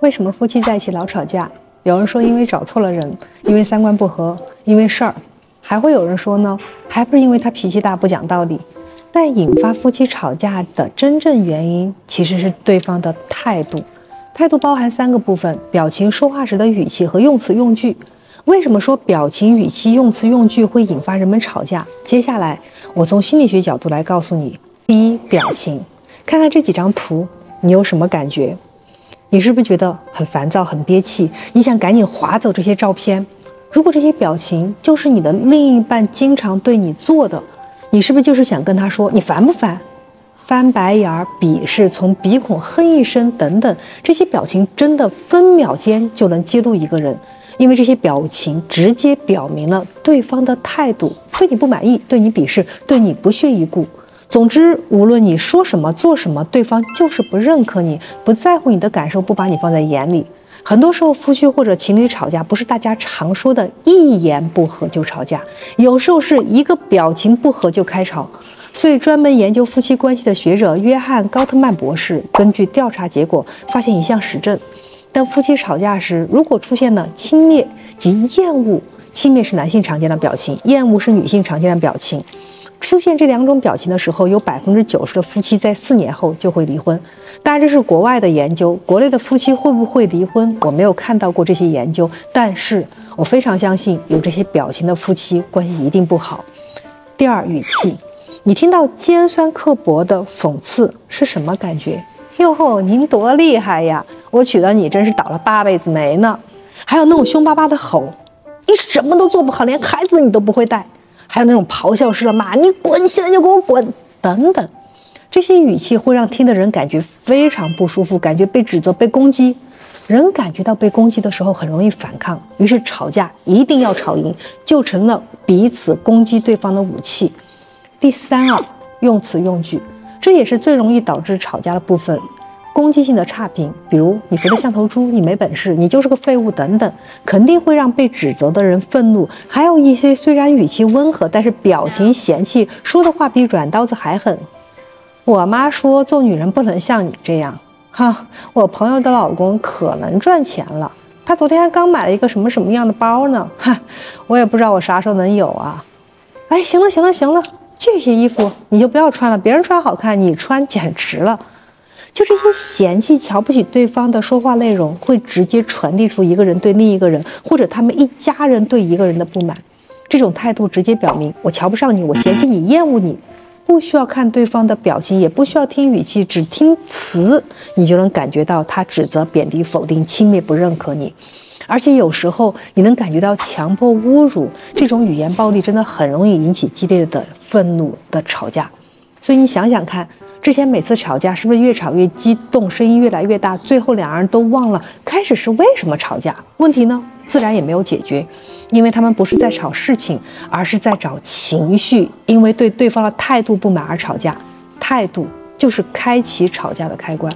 为什么夫妻在一起老吵架？有人说因为找错了人，因为三观不合，因为事儿，还会有人说呢，还不是因为他脾气大不讲道理。但引发夫妻吵架的真正原因其实是对方的态度。态度包含三个部分：表情、说话时的语气和用词用句。为什么说表情、语气、用词用句会引发人们吵架？接下来我从心理学角度来告诉你。第一，表情，看看这几张图，你有什么感觉？你是不是觉得很烦躁、很憋气？你想赶紧划走这些照片？如果这些表情就是你的另一半经常对你做的，你是不是就是想跟他说你烦不烦？翻白眼儿、鄙视、从鼻孔哼一声等等，这些表情真的分秒间就能激怒一个人，因为这些表情直接表明了对方的态度：对你不满意，对你鄙视，对你不屑一顾。总之，无论你说什么、做什么，对方就是不认可你，不在乎你的感受，不把你放在眼里。很多时候，夫妻或者情侣吵架，不是大家常说的一言不合就吵架，有时候是一个表情不合就开吵。所以，专门研究夫妻关系的学者约翰·高特曼博士根据调查结果发现一项实证：当夫妻吵架时，如果出现了轻蔑及厌恶，轻蔑是男性常见的表情，厌恶是女性常见的表情。出现这两种表情的时候，有百分之九十的夫妻在四年后就会离婚。当然，这是国外的研究，国内的夫妻会不会离婚，我没有看到过这些研究。但是我非常相信，有这些表情的夫妻关系一定不好。第二，语气，你听到尖酸刻薄的讽刺是什么感觉？哟吼，您多厉害呀！我娶了你真是倒了八辈子霉呢。还有那种凶巴巴的吼，你什么都做不好，连孩子你都不会带。还有那种咆哮式的骂，你滚，现在就给我滚！等等，这些语气会让听的人感觉非常不舒服，感觉被指责、被攻击。人感觉到被攻击的时候，很容易反抗，于是吵架一定要吵赢，就成了彼此攻击对方的武器。第三啊，用词用句，这也是最容易导致吵架的部分。攻击性的差评，比如你肥得像头猪，你没本事，你就是个废物等等，肯定会让被指责的人愤怒。还有一些虽然语气温和，但是表情嫌弃，说的话比软刀子还狠。我妈说做女人不能像你这样。哈，我朋友的老公可能赚钱了，他昨天刚买了一个什么什么样的包呢？哈，我也不知道我啥时候能有啊。哎，行了行了行了，这些衣服你就不要穿了，别人穿好看，你穿简直了。就这些嫌弃、瞧不起对方的说话内容，会直接传递出一个人对另一个人，或者他们一家人对一个人的不满。这种态度直接表明我瞧不上你，我嫌弃你，厌恶你。不需要看对方的表情，也不需要听语气，只听词，你就能感觉到他指责、贬低、否定、轻蔑、不认可你。而且有时候你能感觉到强迫、侮辱这种语言暴力，真的很容易引起激烈的愤怒的吵架。所以你想想看。之前每次吵架是不是越吵越激动，声音越来越大，最后两人都忘了开始是为什么吵架？问题呢，自然也没有解决，因为他们不是在吵事情，而是在找情绪，因为对对方的态度不满而吵架，态度就是开启吵架的开关。